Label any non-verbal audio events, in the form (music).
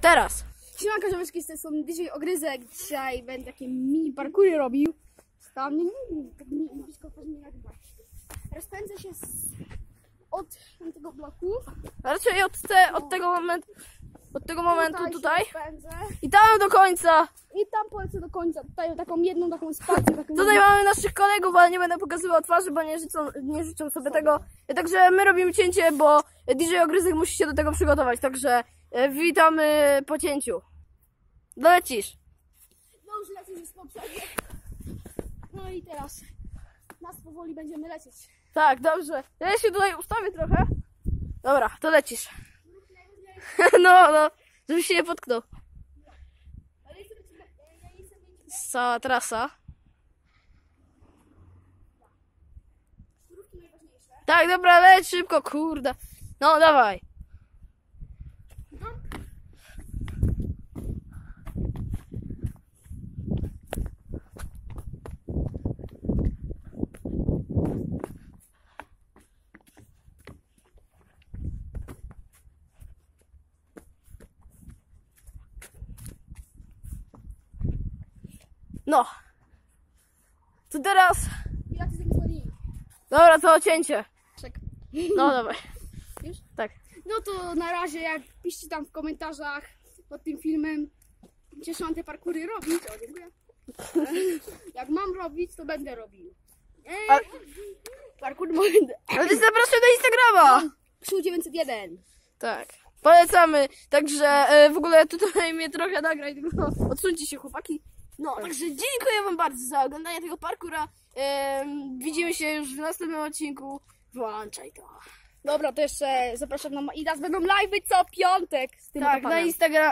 Teraz. Siemanko, ziomeczki, z tej strony DJ Ogryzek. Dzisiaj będę takie mini parkury robił. Tam nie nie, tak blisko nie nagrywać. Rozpędzę się z, od tego bloku. Raczej od, te, od tego momentu. Od tego momentu tutaj. I tam do końca. I tam polecę do końca. Tutaj taką jedną taką spację. Taką Tutaj mamy naszych kolegów, ale nie będę pokazywał twarzy, bo nie życzą, nie życzą sobie tego. Także my robimy cięcie, bo DJ Ogryzek musi się do tego przygotować. Także witamy po cięciu. Dolecisz. No już lecę już poprzednie. No i teraz nas powoli będziemy lecieć. Tak, dobrze. Ja się tutaj ustawię trochę. Dobra, to lecisz. (laughs) No, no, żebyś się nie potknął. Cała trasa. Tak, dobra, leć szybko, kurde. No, dawaj. No. To teraz. Ja ci zadzwoni. Dobra, to cięcie. Czek. No, dawaj. Już? Tak. No to na razie, jak piszcie tam w komentarzach pod tym filmem, gdzie są te parkury robić. O, dziękuję. (laughs) Jak mam robić, to będę robił. A- Eee, parkour będę. Ale zapraszam do Instagrama. Krzył 901. Tak. Polecamy. Także e, w ogóle tutaj mnie trochę nagraj, tylko odsuńcie się chłopaki. No, także dziękuję wam bardzo za oglądanie tego parkura. Em, widzimy się już w następnym odcinku. Włączaj to. Dobra, to jeszcze zapraszam na... I teraz będą live'y co piątek z tym Tak, na. Instagram.